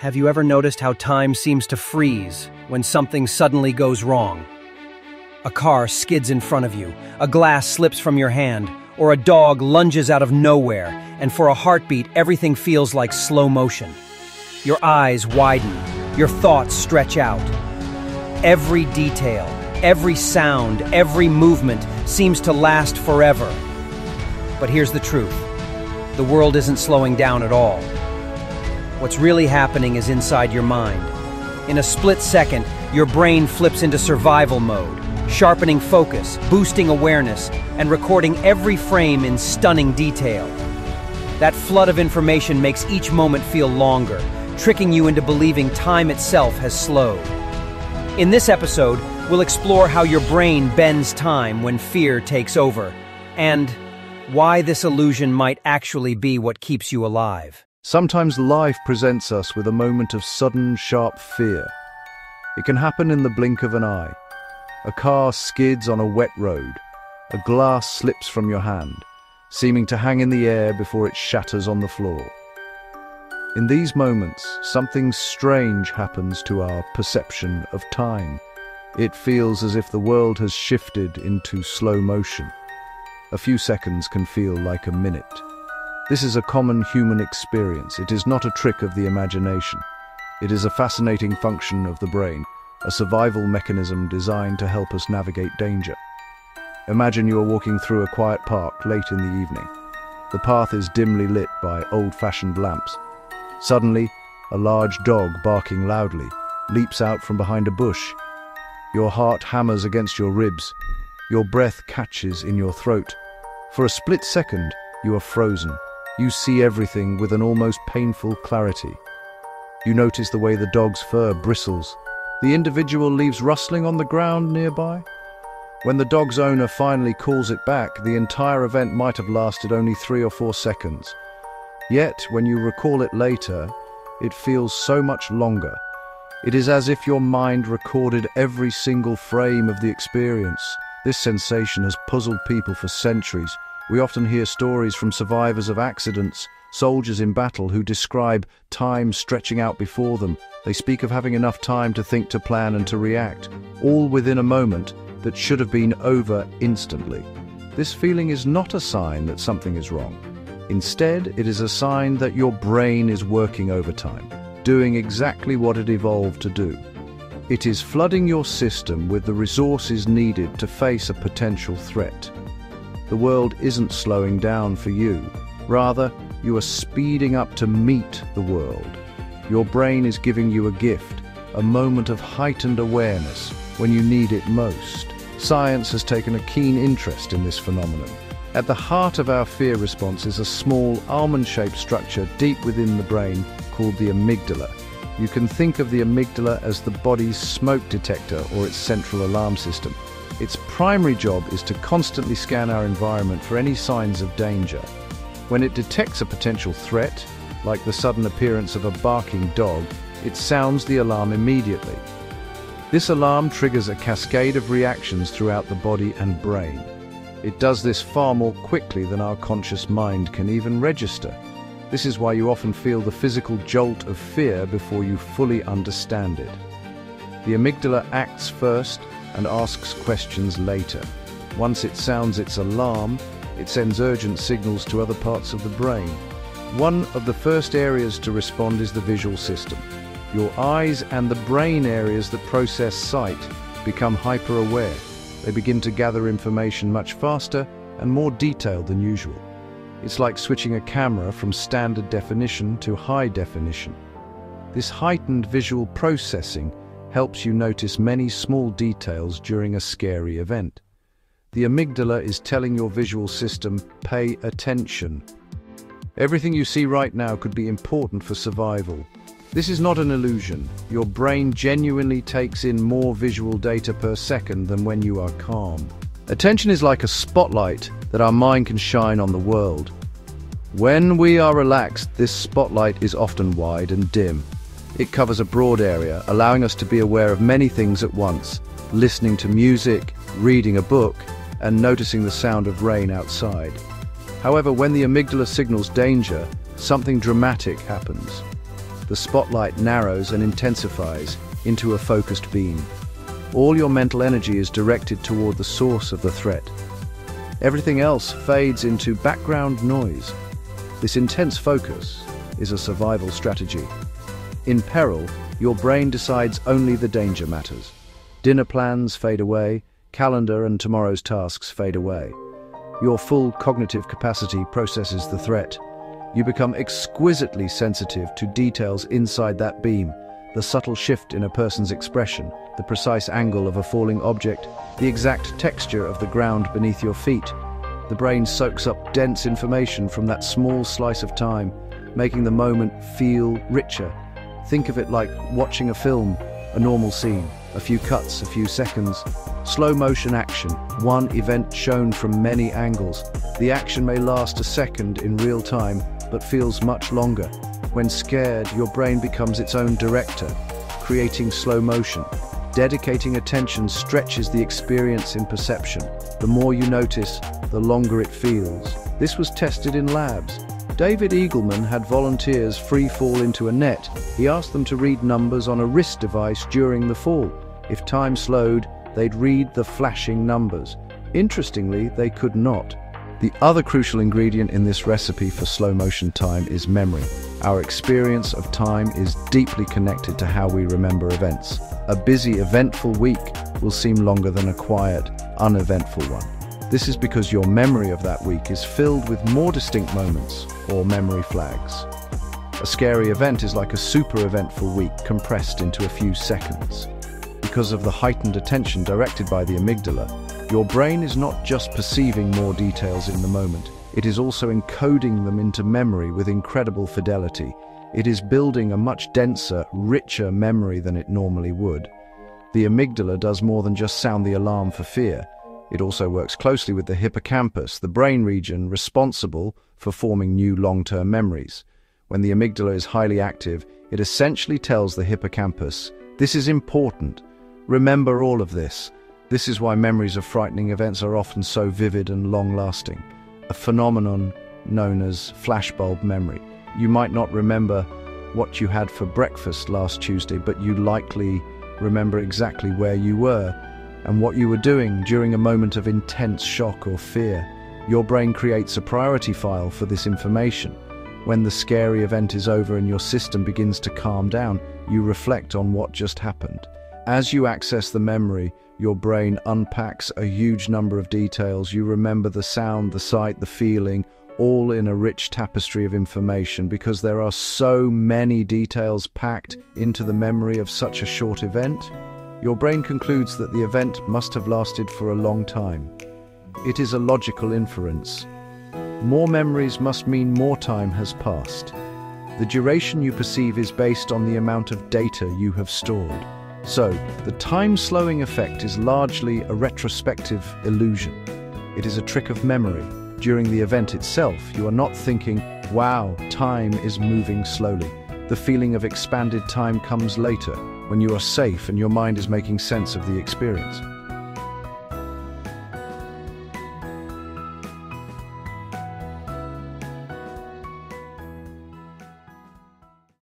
Have you ever noticed how time seems to freeze when something suddenly goes wrong? A car skids in front of you, a glass slips from your hand, or a dog lunges out of nowhere, and for a heartbeat, everything feels like slow motion. Your eyes widen, your thoughts stretch out. Every detail, every sound, every movement seems to last forever. But here's the truth the world isn't slowing down at all. What's really happening is inside your mind. In a split second, your brain flips into survival mode, sharpening focus, boosting awareness, and recording every frame in stunning detail. That flood of information makes each moment feel longer, tricking you into believing time itself has slowed. In this episode, we'll explore how your brain bends time when fear takes over, and why this illusion might actually be what keeps you alive. Sometimes life presents us with a moment of sudden, sharp fear. It can happen in the blink of an eye. A car skids on a wet road. A glass slips from your hand, seeming to hang in the air before it shatters on the floor. In these moments, something strange happens to our perception of time. It feels as if the world has shifted into slow motion. A few seconds can feel like a minute. This is a common human experience. It is not a trick of the imagination. It is a fascinating function of the brain, a survival mechanism designed to help us navigate danger. Imagine you are walking through a quiet park late in the evening. The path is dimly lit by old-fashioned lamps. Suddenly, a large dog barking loudly leaps out from behind a bush. Your heart hammers against your ribs. Your breath catches in your throat. For a split second, you are frozen. You see everything with an almost painful clarity. You notice the way the dog's fur bristles. The individual leaves rustling on the ground nearby. When the dog's owner finally calls it back, the entire event might have lasted only three or four seconds. Yet, when you recall it later, it feels so much longer. It is as if your mind recorded every single frame of the experience. This sensation has puzzled people for centuries, we often hear stories from survivors of accidents, soldiers in battle who describe time stretching out before them. They speak of having enough time to think, to plan and to react, all within a moment that should have been over instantly. This feeling is not a sign that something is wrong. Instead, it is a sign that your brain is working overtime, doing exactly what it evolved to do. It is flooding your system with the resources needed to face a potential threat. The world isn't slowing down for you. Rather, you are speeding up to meet the world. Your brain is giving you a gift, a moment of heightened awareness when you need it most. Science has taken a keen interest in this phenomenon. At the heart of our fear response is a small almond-shaped structure deep within the brain called the amygdala. You can think of the amygdala as the body's smoke detector or its central alarm system. Its primary job is to constantly scan our environment for any signs of danger. When it detects a potential threat, like the sudden appearance of a barking dog, it sounds the alarm immediately. This alarm triggers a cascade of reactions throughout the body and brain. It does this far more quickly than our conscious mind can even register. This is why you often feel the physical jolt of fear before you fully understand it. The amygdala acts first and asks questions later. Once it sounds its alarm, it sends urgent signals to other parts of the brain. One of the first areas to respond is the visual system. Your eyes and the brain areas that process sight become hyper-aware. They begin to gather information much faster and more detailed than usual. It's like switching a camera from standard definition to high definition. This heightened visual processing helps you notice many small details during a scary event. The amygdala is telling your visual system, pay attention. Everything you see right now could be important for survival. This is not an illusion. Your brain genuinely takes in more visual data per second than when you are calm. Attention is like a spotlight that our mind can shine on the world. When we are relaxed, this spotlight is often wide and dim, it covers a broad area, allowing us to be aware of many things at once, listening to music, reading a book, and noticing the sound of rain outside. However, when the amygdala signals danger, something dramatic happens. the spotlight narrows and intensifies into a focused beam. All your mental energy is directed toward the source of the threat. Everything else fades into background noise. This intense focus is a survival strategy. In peril, your brain decides only the danger matters. Dinner plans fade away, calendar and tomorrow's tasks fade away. Your full cognitive capacity processes the threat. You become exquisitely sensitive to details inside that beam, the subtle shift in a person's expression, the precise angle of a falling object, the exact texture of the ground beneath your feet. The brain soaks up dense information from that small slice of time, making the moment feel richer. Think of it like watching a film, a normal scene, a few cuts, a few seconds. Slow motion action, one event shown from many angles. The action may last a second in real time, but feels much longer. When scared, your brain becomes its own director, creating slow motion. Dedicating attention stretches the experience in perception. The more you notice, the longer it feels. This was tested in labs. David Eagleman had volunteers free fall into a net. He asked them to read numbers on a wrist device during the fall. If time slowed, they'd read the flashing numbers. Interestingly, they could not. The other crucial ingredient in this recipe for slow motion time is memory. Our experience of time is deeply connected to how we remember events. A busy, eventful week will seem longer than a quiet, uneventful one. This is because your memory of that week is filled with more distinct moments, or memory flags. A scary event is like a super eventful week compressed into a few seconds. Because of the heightened attention directed by the amygdala, your brain is not just perceiving more details in the moment, it is also encoding them into memory with incredible fidelity. It is building a much denser, richer memory than it normally would. The amygdala does more than just sound the alarm for fear. It also works closely with the hippocampus, the brain region responsible for forming new long-term memories. When the amygdala is highly active, it essentially tells the hippocampus, this is important. Remember all of this. This is why memories of frightening events are often so vivid and long-lasting. A phenomenon known as flashbulb memory. You might not remember what you had for breakfast last Tuesday, but you likely remember exactly where you were and what you were doing during a moment of intense shock or fear. Your brain creates a priority file for this information. When the scary event is over and your system begins to calm down, you reflect on what just happened. As you access the memory, your brain unpacks a huge number of details. You remember the sound, the sight, the feeling, all in a rich tapestry of information because there are so many details packed into the memory of such a short event. Your brain concludes that the event must have lasted for a long time. It is a logical inference. More memories must mean more time has passed. The duration you perceive is based on the amount of data you have stored. So, the time-slowing effect is largely a retrospective illusion. It is a trick of memory. During the event itself, you are not thinking, wow, time is moving slowly. The feeling of expanded time comes later, when you are safe and your mind is making sense of the experience.